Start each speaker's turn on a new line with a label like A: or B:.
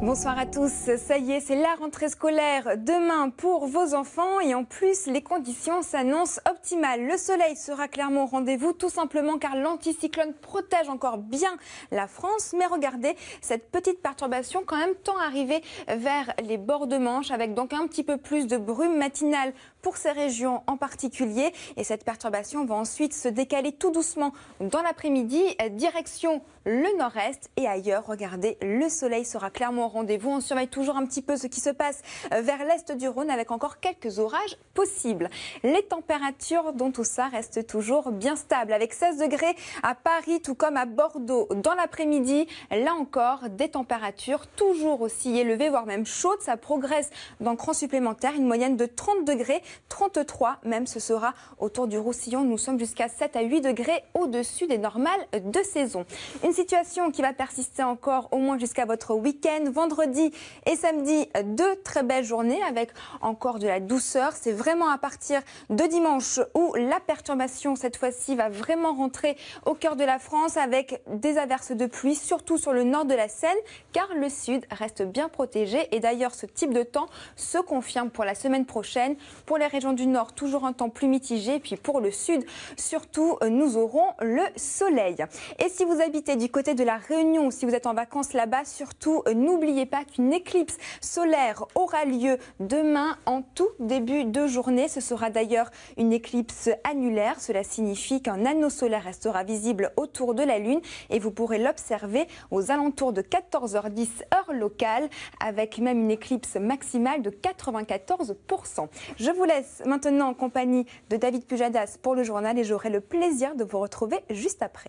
A: Bonsoir à tous. Ça y est, c'est la rentrée scolaire demain pour vos enfants et en plus, les conditions s'annoncent optimales. Le soleil sera clairement au rendez-vous tout simplement car l'anticyclone protège encore bien la France. Mais regardez, cette petite perturbation quand même tend à arriver vers les bords de Manche avec donc un petit peu plus de brume matinale pour ces régions en particulier. Et cette perturbation va ensuite se décaler tout doucement dans l'après-midi, direction le nord-est et ailleurs. Regardez, le soleil sera clairement au rendez-vous. On surveille toujours un petit peu ce qui se passe euh, vers l'est du Rhône avec encore quelques orages possibles. Les températures dans tout ça restent toujours bien stables avec 16 degrés à Paris tout comme à Bordeaux dans l'après-midi. Là encore, des températures toujours aussi élevées, voire même chaudes. Ça progresse d'un cran supplémentaire, une moyenne de 30 degrés, 33 même ce sera autour du Roussillon. Nous sommes jusqu'à 7 à 8 degrés au-dessus des normales de saison. Une situation qui va persister encore au moins jusqu'à votre week-end. Vendredi et samedi, deux très belles journées avec encore de la douceur. C'est vraiment à partir de dimanche où la perturbation, cette fois-ci, va vraiment rentrer au cœur de la France avec des averses de pluie, surtout sur le nord de la Seine, car le sud reste bien protégé. Et d'ailleurs, ce type de temps se confirme pour la semaine prochaine. Pour les régions du nord, toujours un temps plus mitigé. Puis pour le sud, surtout, nous aurons le soleil. Et si vous habitez du côté de la Réunion, si vous êtes en vacances là-bas, surtout euh, n'oubliez pas qu'une éclipse solaire aura lieu demain en tout début de journée. Ce sera d'ailleurs une éclipse annulaire. Cela signifie qu'un anneau solaire restera visible autour de la Lune et vous pourrez l'observer aux alentours de 14h10 heure locale avec même une éclipse maximale de 94%. Je vous laisse maintenant en compagnie de David Pujadas pour le journal et j'aurai le plaisir de vous retrouver juste après.